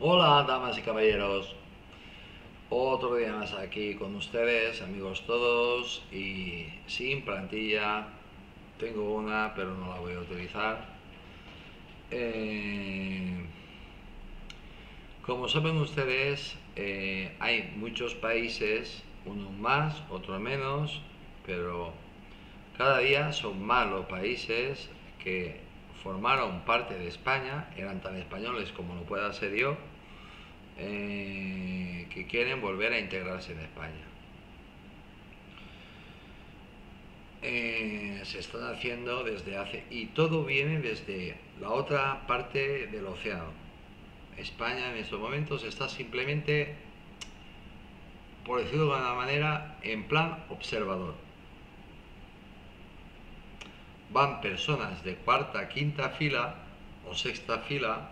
Hola, damas y caballeros. Otro día más aquí con ustedes, amigos todos, y sin plantilla. Tengo una, pero no la voy a utilizar. Eh, como saben ustedes, eh, hay muchos países, unos más, otros menos, pero cada día son más los países que formaron parte de España, eran tan españoles como lo pueda ser yo, eh, que quieren volver a integrarse en España. Eh, se están haciendo desde hace... y todo viene desde la otra parte del océano. España en estos momentos está simplemente, por decirlo de alguna manera, en plan observador van personas de cuarta, quinta fila o sexta fila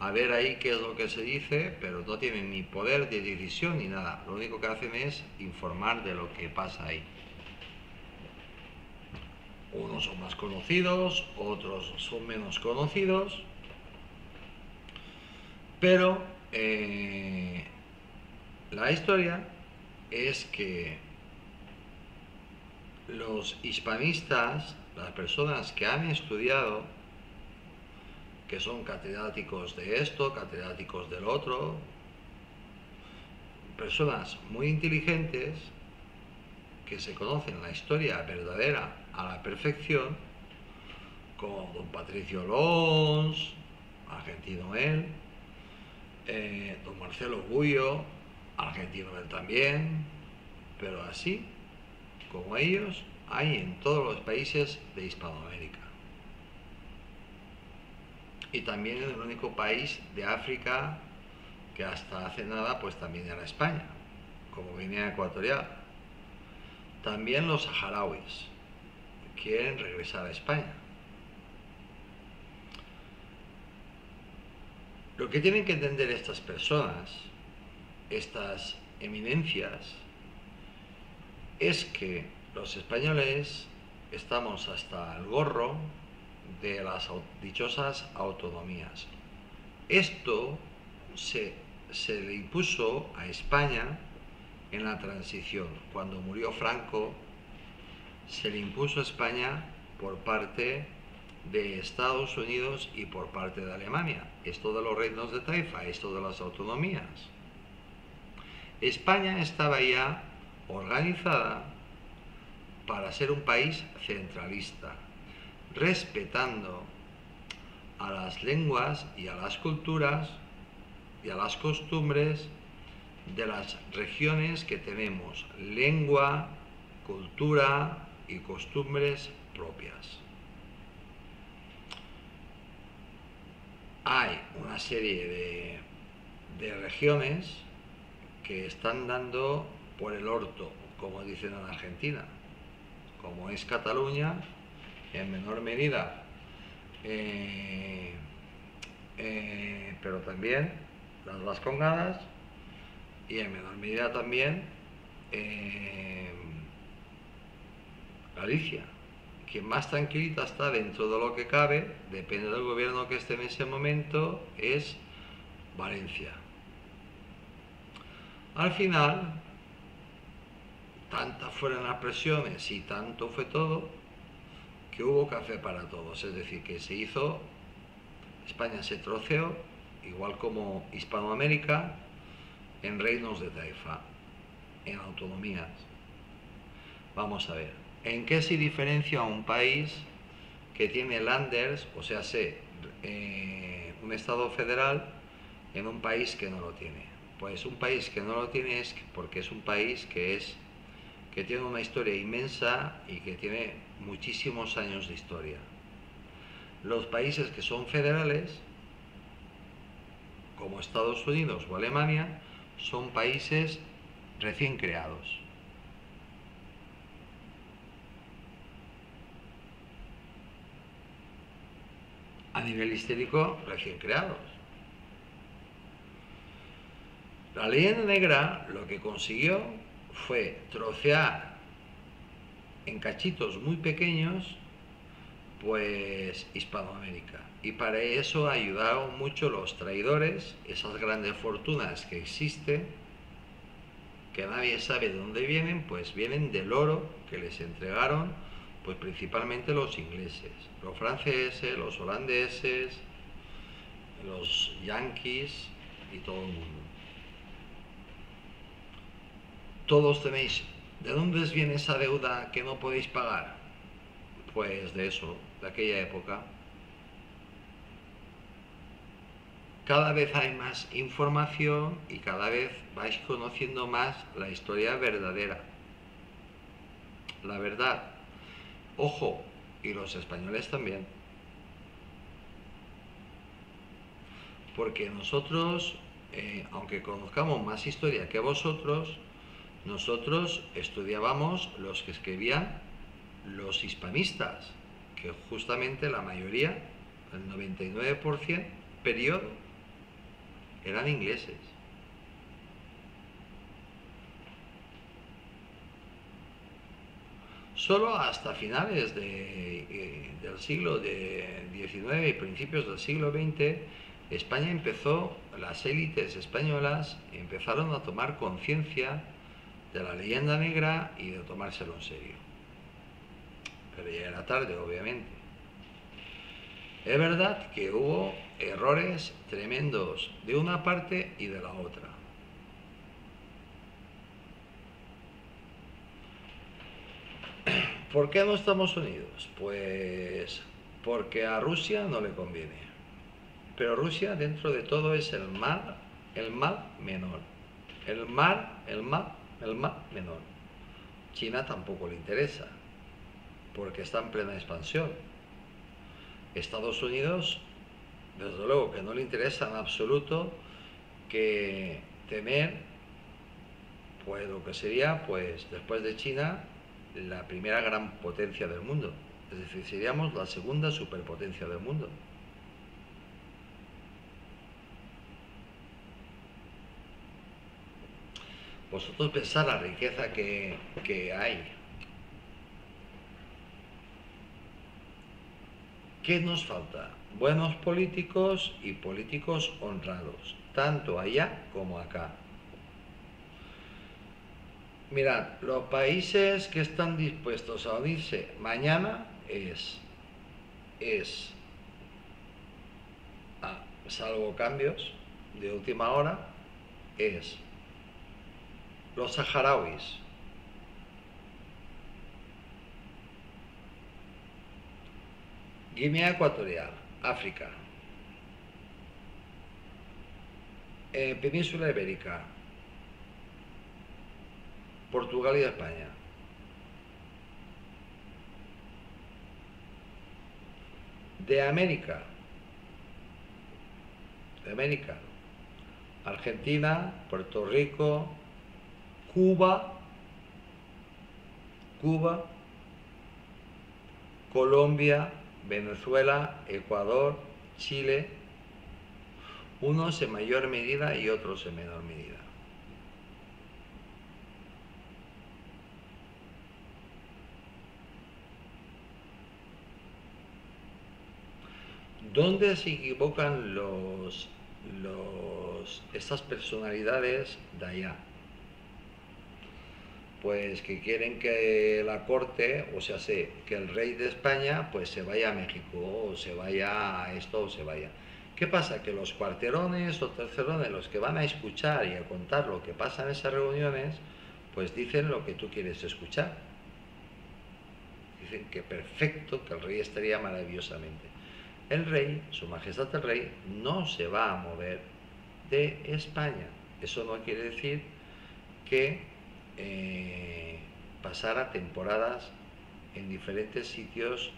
a ver ahí qué es lo que se dice, pero no tienen ni poder de decisión ni nada. Lo único que hacen es informar de lo que pasa ahí. Unos son más conocidos, otros son menos conocidos, pero eh, la historia es que los hispanistas las personas que han estudiado, que son catedráticos de esto, catedráticos del otro, personas muy inteligentes que se conocen la historia verdadera a la perfección, como don Patricio Lons, argentino él, eh, don Marcelo Gullo, argentino él también, pero así como ellos hay en todos los países de Hispanoamérica. Y también en el único país de África que hasta hace nada pues también era España, como Guinea Ecuatorial. También los saharauis quieren regresar a España. Lo que tienen que entender estas personas, estas eminencias, es que los españoles estamos hasta el gorro de las dichosas autonomías. Esto se, le impuso a España en la transición. Cuando murió Franco, se le impuso a España por parte de Estados Unidos y por parte de Alemania. Esto de los reinos de Taifa, esto de las autonomías. España estaba ya organizada para ser un país centralista, respetando a las lenguas y a las culturas y a las costumbres de las regiones que tenemos lengua, cultura y costumbres propias. Hay una serie de, regiones que están dando por el orto, como dicen en Argentina como es Cataluña, en menor medida, eh, eh, pero también las Vascongadas y en menor medida también eh, Galicia. Quien más tranquilita está dentro de lo que cabe, depende del gobierno que esté en ese momento, es Valencia. Al final, tantas fueron las presiones y tanto fue todo que hubo café para todos. Es decir, que se hizo, España se troceó, igual como Hispanoamérica, en reinos de taifa, en autonomías. Vamos a ver, ¿en qué se diferencia un país que tiene landers, o sea, sé, eh, un Estado federal, en un país que no lo tiene? Pues un país que no lo tiene es porque es un país que es que tiene una historia inmensa y que tiene muchísimos años de historia. Los países que son federales, como Estados Unidos o Alemania, son países recién creados. A nivel histórico, recién creados. La leyenda negra lo que consiguió fue trocear en cachitos muy pequeños, pues Hispanoamérica. y para eso ayudaron mucho los traidores, esas grandes fortunas que existen, que nadie sabe de dónde vienen, pues vienen del oro que les entregaron, pues principalmente los ingleses, los franceses, los holandeses, los yanquis y todo el mundo. Todos tenéis, ¿de dónde viene esa deuda que no podéis pagar? Pues de eso, de aquella época. Cada vez hay más información y cada vez vais conociendo más la historia verdadera. La verdad. Ojo, y los españoles también. Porque nosotros, eh, aunque conozcamos más historia que vosotros, nosotros estudiábamos los que escribían los hispanistas, que justamente la mayoría, el 99% periodo, eran ingleses. Solo hasta finales eh, del siglo XIX y principios del siglo XX, España empezó, las élites españolas empezaron a tomar conciencia de la leyenda negra y de tomárselo en serio. Pero ya era tarde, obviamente. Es verdad que hubo errores tremendos de una parte y de la otra. ¿Por qué no estamos unidos? Pues porque a Rusia no le conviene. Pero Rusia dentro de todo es el mal, el mal menor. El mal, el mal, el mal menor. China tampoco le interesa, porque está en plena expansión. Estados Unidos, desde luego que no le interesa en absoluto que tener, pues lo que sería, pues después de China, la primera gran potencia del mundo. Es decir, seríamos la segunda superpotencia del mundo. Vosotros pensad la riqueza que, que hay. ¿Qué nos falta? Buenos políticos y políticos honrados, tanto allá como acá. Mirad, los países que están dispuestos a unirse mañana es, es, ah, salvo cambios de última hora, es los saharauis, Guinea Ecuatorial, África, eh, Península Ibérica, Portugal y España. De América, de América, Argentina, Puerto Rico, Cuba, Cuba, Colombia, Venezuela, Ecuador, Chile, unos en mayor medida y otros en menor medida. ¿Dónde se equivocan los, los, estas personalidades de allá? Pues que quieren que la corte, o sea, sé, que el rey de España pues se vaya a México, o se vaya a esto, o se vaya. ¿Qué pasa? Que los cuarterones o tercerones, los que van a escuchar y a contar lo que pasa en esas reuniones, pues dicen lo que tú quieres escuchar. Dicen que perfecto, que el rey estaría maravillosamente el rey, su majestad el rey, no se va a mover de España. Eso no quiere decir que eh, pasara temporadas en diferentes sitios,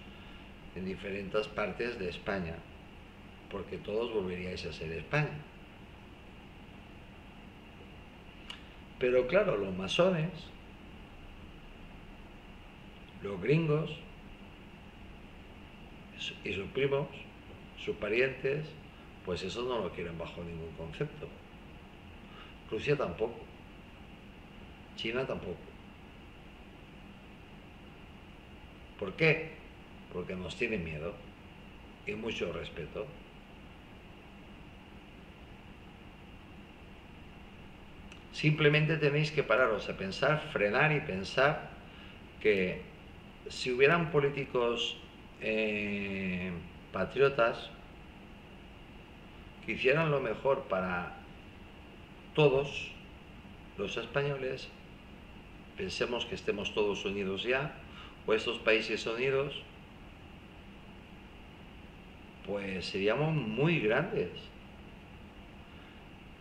en diferentes partes de España, porque todos volveríais a ser España. Pero claro, los masones, los gringos, y sus primos, sus parientes, pues eso no lo quieren bajo ningún concepto. Rusia tampoco. China tampoco. ¿Por qué? Porque nos tienen miedo. y mucho respeto. Simplemente tenéis que pararos a pensar, frenar y pensar que si hubieran políticos eh, patriotas que hicieran lo mejor para todos los españoles, pensemos que estemos todos unidos ya, o estos países unidos, pues seríamos muy grandes.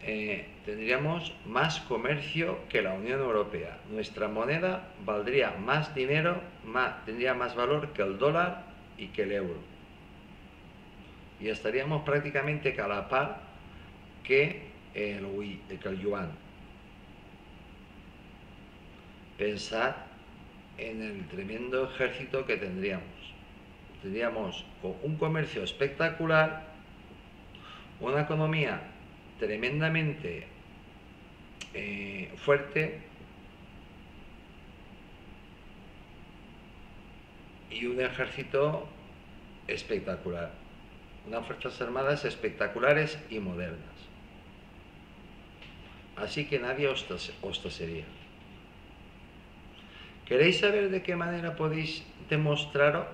Eh, tendríamos más comercio que la Unión Europea. Nuestra moneda valdría más dinero, más, tendría más valor que el dólar y que el euro. Y estaríamos prácticamente a la par que el, que el yuan. Pensad en el tremendo ejército que tendríamos. Tendríamos un comercio espectacular, una economía tremendamente eh, fuerte y un ejército espectacular. Unas fuerzas armadas espectaculares y modernas. Así que nadie os, ¿Queréis saber de qué manera podéis demostrarlo?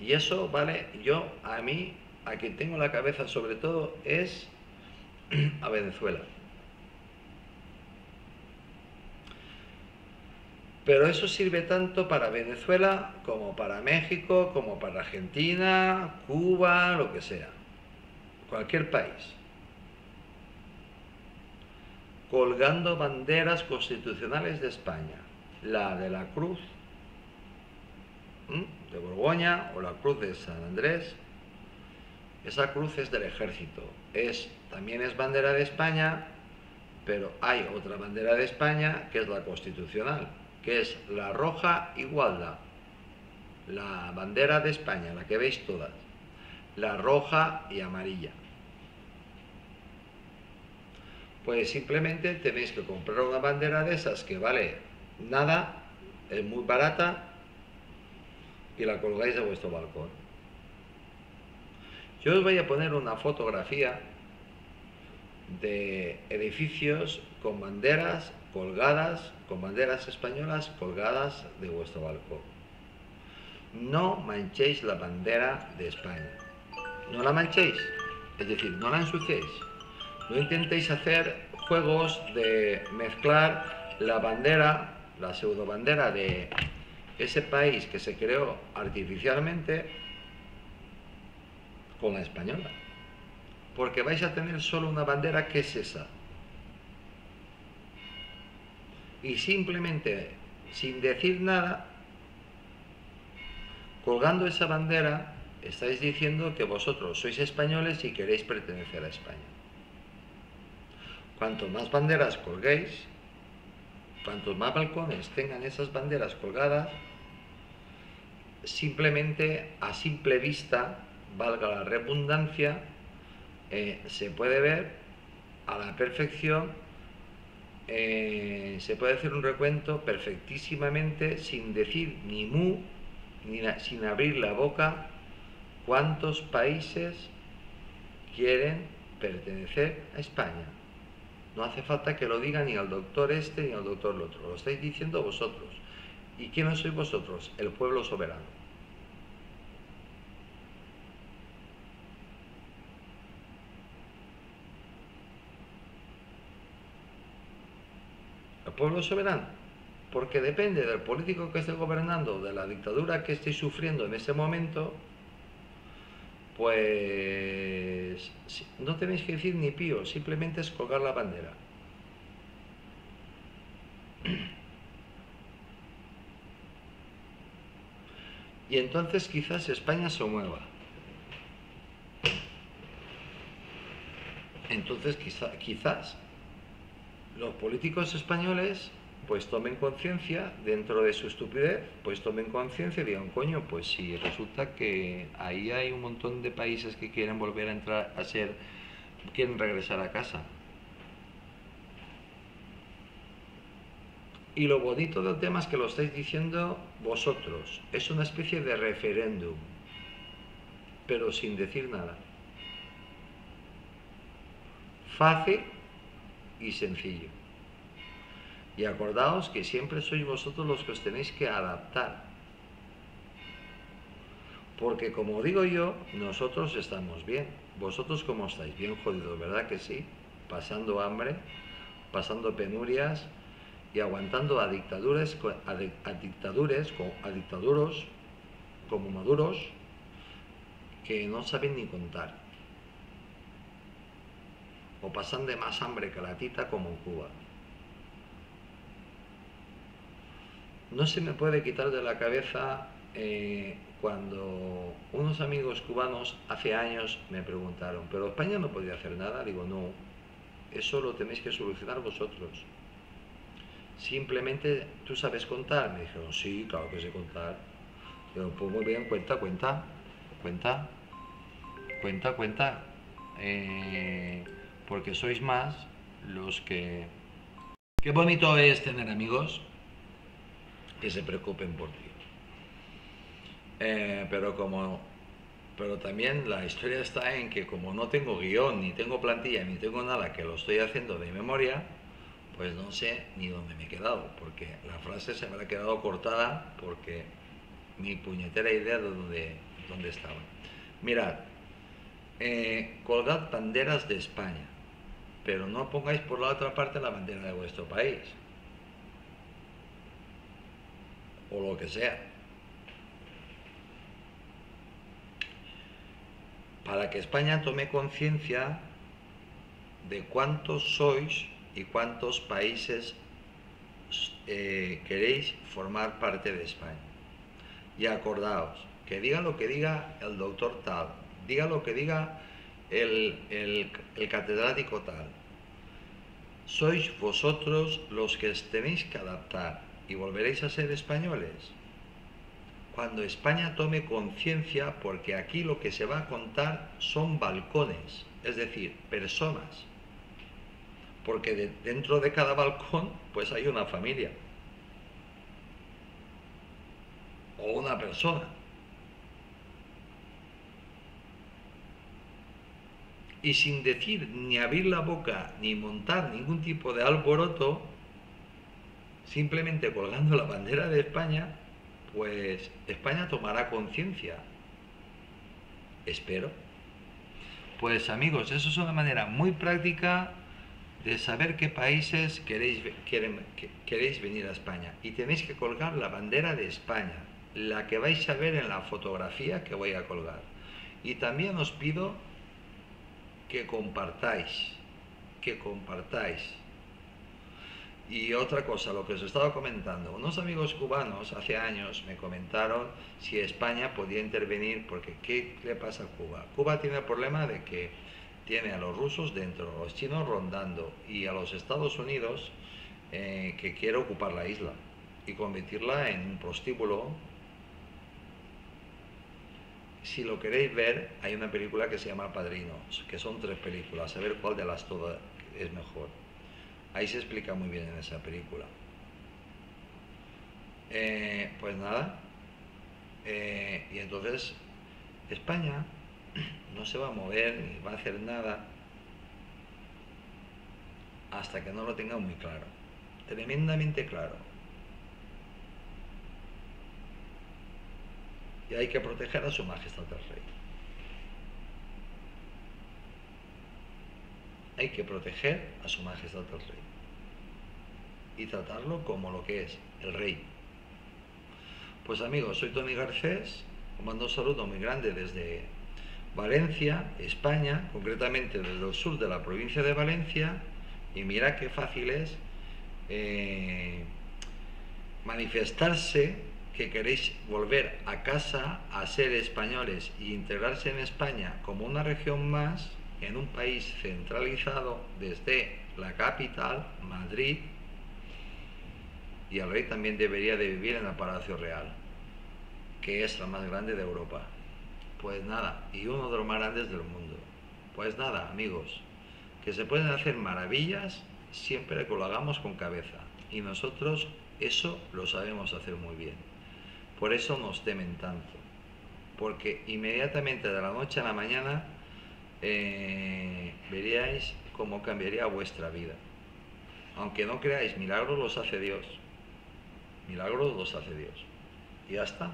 Y eso, vale, yo a mí, a quien tengo la cabeza sobre todo, es a Venezuela. Pero eso sirve tanto para Venezuela como para México, como para Argentina, Cuba, lo que sea. Cualquier país colgando banderas constitucionales de España, la de la Cruz de Borgoña o la Cruz de San Andrés. Esa cruz es del ejército, es, también es bandera de España, pero hay otra bandera de España que es la constitucional, que es la roja igualdad, la bandera de España, la que veis todas, la roja y amarilla pues simplemente tenéis que comprar una bandera de esas que vale nada, es muy barata y la colgáis de vuestro balcón. Yo os voy a poner una fotografía de edificios con banderas colgadas, con banderas españolas colgadas de vuestro balcón. No manchéis la bandera de España. No la manchéis, es decir, no la ensuciéis. No intentéis hacer juegos de mezclar la bandera, la pseudo bandera de ese país que se creó artificialmente con la española. Porque vais a tener solo una bandera que es esa. Y simplemente, sin decir nada, colgando esa bandera, estáis diciendo que vosotros sois españoles y queréis pertenecer a España. Cuanto más banderas colguéis, cuantos más balcones tengan esas banderas colgadas, simplemente a simple vista, valga la redundancia, eh, se puede ver a la perfección, eh, se puede hacer un recuento perfectísimamente sin decir ni mu, ni sin abrir la boca, cuántos países quieren pertenecer a España. No hace falta que lo diga ni al doctor este ni al doctor el otro, lo estáis diciendo vosotros. ¿Y quiénes sois vosotros? El pueblo soberano. El pueblo soberano, porque depende del político que esté gobernando, de la dictadura que estéis sufriendo en ese momento, pues no tenéis que decir ni pío, simplemente es colgar la bandera. Y entonces quizás España se mueva. Entonces quizás los políticos españoles pues tomen conciencia dentro de su estupidez, pues tomen conciencia y digan, coño, pues si resulta que ahí hay un montón de países que quieren volver a entrar a ser, quieren regresar a casa. Y lo bonito del tema es que lo estáis diciendo vosotros. Es una especie de referéndum, pero sin decir nada. Fácil y sencillo. Y acordaos que siempre sois vosotros los que os tenéis que adaptar. Porque como digo yo, nosotros estamos bien. Vosotros cómo estáis, bien jodidos, ¿verdad que sí? Pasando hambre, pasando penurias y aguantando a dictaduras, a, dictaduras, a dictaduros como maduros que no saben ni contar. O pasan de más hambre que la tita como en Cuba. No se me puede quitar de la cabeza eh, cuando unos amigos cubanos hace años me preguntaron, ¿pero España no podía hacer nada? Digo, no, eso lo tenéis que solucionar vosotros. Simplemente, ¿tú sabes contar? Me dijeron, sí, claro que sé contar. Digo, pues muy bien, cuenta, cuenta, cuenta, cuenta, cuenta. Eh, porque sois más los que... Qué bonito es tener amigos que se preocupen por ti. Eh, pero como pero también la historia está en que como no tengo guion, ni tengo plantilla, ni tengo nada que lo estoy haciendo de memoria, pues no sé ni dónde me he quedado, porque la frase se me ha quedado cortada porque mi puñetera idea de dónde, dónde estaba. Mirad, eh, colgad banderas de España, pero no pongáis por la otra parte la bandera de vuestro país, o lo que sea. para que España tome conciencia de cuántos sois y cuántos países eh, queréis formar parte de España. Y acordaos, que diga lo que diga el doctor tal, diga lo que diga el, el catedrático tal, sois vosotros los que tenéis que adaptar y volveréis a ser españoles cuando España tome conciencia, porque aquí lo que se va a contar son balcones, es decir, personas. Porque dentro de cada balcón, pues hay una familia. O una persona. Y sin decir ni abrir la boca ni montar ningún tipo de alboroto, simplemente colgando la bandera de España, pues España tomará conciencia. Espero. Pues amigos, eso es una manera muy práctica de saber qué países queréis, queréis venir a España. Y tenéis que colgar la bandera de España, la que vais a ver en la fotografía que voy a colgar. Y también os pido que compartáis, que compartáis y otra cosa, lo que os estaba comentando, unos amigos cubanos hace años me comentaron si España podía intervenir, porque ¿qué le pasa a Cuba? Cuba tiene el problema de que tiene a los rusos dentro, a los chinos rondando y a los Estados Unidos eh, que quiere ocupar la isla y convertirla en un prostíbulo. Si lo queréis ver, hay una película que se llama Padrinos, que son tres películas, a ver cuál de las todas es mejor. Ahí se explica muy bien en esa película. Eh, pues nada. Eh, y entonces España no se va a mover ni va a hacer nada hasta que no lo tenga muy claro. Tremendamente claro. Y hay que proteger a su majestad el rey. Hay que proteger a su majestad el rey y tratarlo como lo que es, el rey. Pues amigos, soy Tony Garcés, os mando un saludo muy grande desde Valencia, España, concretamente desde el sur de la provincia de Valencia, y mira qué fácil es eh, manifestarse que queréis volver a casa a ser españoles e integrarse en España como una región más en un país centralizado desde la capital, Madrid, y el rey también debería de vivir en el Palacio Real, que es la más grande de Europa. Pues nada, y uno de los más grandes del mundo. Pues nada, amigos, que se pueden hacer maravillas siempre que lo hagamos con cabeza. Y nosotros Eso lo sabemos hacer muy bien. Por eso nos temen tanto. Porque inmediatamente de la noche a la mañana eh, veríais cómo cambiaría vuestra vida. Aunque no creáis, milagros los hace Dios. Milagros los hace Dios. Y ya está.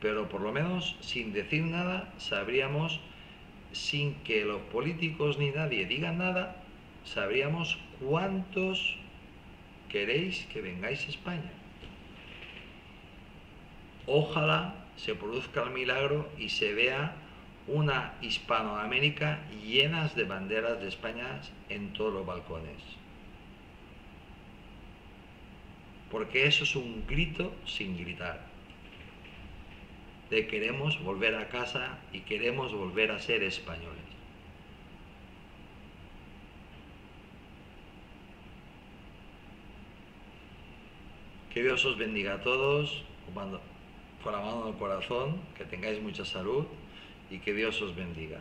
Pero por lo menos sin decir nada sabríamos, sin que los políticos ni nadie digan nada, sabríamos cuántos queréis que vengáis a España. Ojalá se produzca el milagro y se vea una Hispanoamérica llenas de banderas de España en todos los balcones. Porque eso es un grito sin gritar. De queremos volver a casa y queremos volver a ser españoles. Que Dios os bendiga a todos, con la mano en el corazón, que tengáis mucha salud y que Dios os bendiga.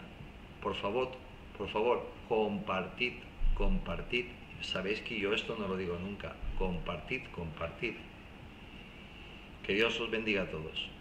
Por favor, por favor, compartid, compartid. Sabéis que yo esto no lo digo nunca. Compartid, compartid. Que Dios os bendiga a todos.